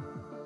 Bye.